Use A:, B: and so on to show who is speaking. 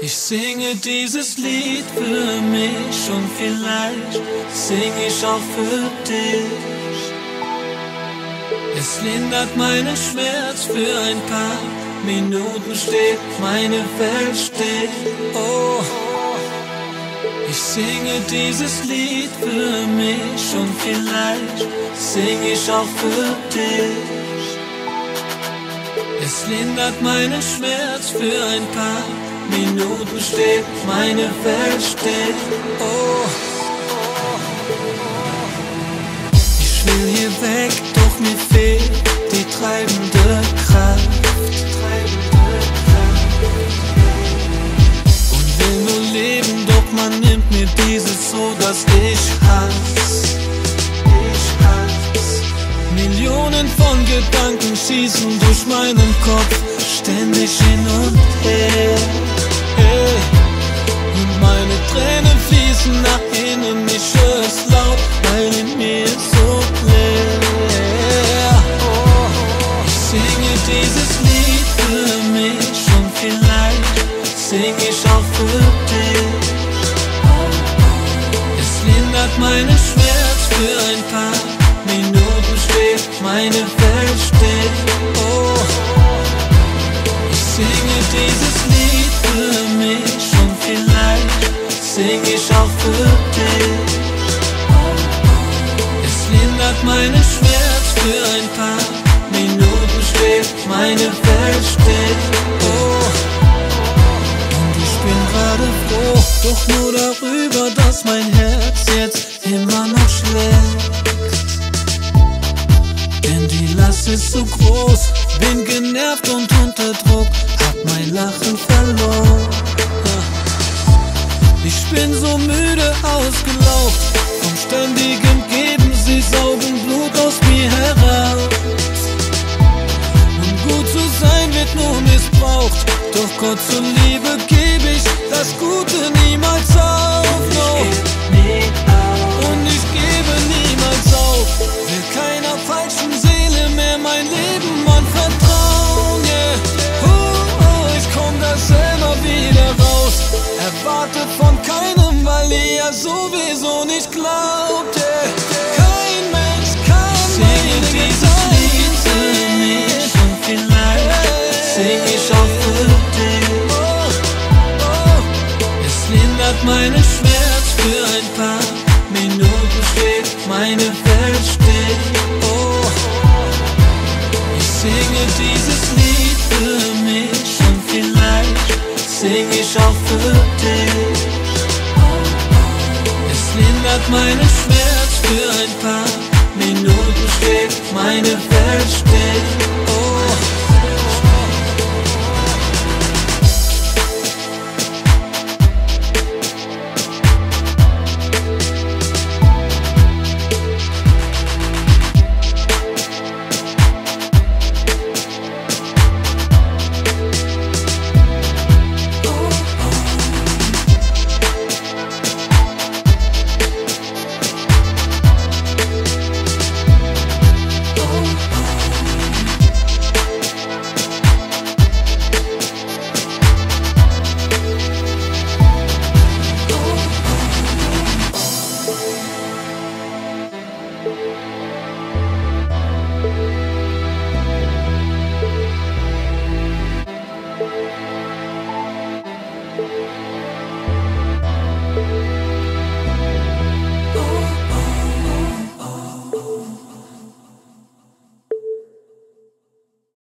A: Ich singe dieses Lied für mich und vielleicht sing ich auch für dich. Es lindert meinen Schmerz für ein paar Minuten steht meine Welt still. Oh, ich singe dieses Lied für mich und vielleicht sing ich auch für dich. Es lindert meinen Schmerz für ein paar Minuten steht meine Welt still. Oh. Ich will hier weg, doch mir fehlt die treibende Kraft. Und will nur leben, doch man nimmt mir dieses so, dass ich hasse. Ich hasse. Millionen von Gedanken schießen durch meinen Kopf, ständig hin und her. Nach innen, ich höre laut, weil in mir ist so leer. Oh, ich singe dieses Lied für mich und vielleicht sing ich auch für dich. Es lindert meinen Schmerz für ein paar Minuten steht meine Welt still. Oh, ich singe dieses Lied sing ich auch für dich. Es lindert meinen Schmerz für ein paar Minuten steht meine Welt still. Oh, und ich bin gerade froh, doch nur darüber, dass mein Herz jetzt immer noch schlägt. Denn die Last ist so groß, bin genervt und unter Druck, hab mein Lachen so müde ausgelaugt, vom ständigen Geben, sie saugen Blut aus mir heraus. Und gut zu sein wird nur missbraucht, doch Gott zuliebe gebe ich das Gute niemals auf. No. meinen Schmerz für ein paar Minuten steht, meine Welt steht. Oh, ich singe dieses Lied für mich und vielleicht sing ich auch für dich. Es lindert meinen Schmerz für ein paar Minuten steht, meine Welt steht. Oh,